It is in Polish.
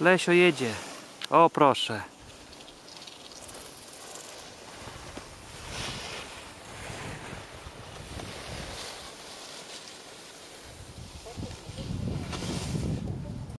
Lesio jedzie. O proszę.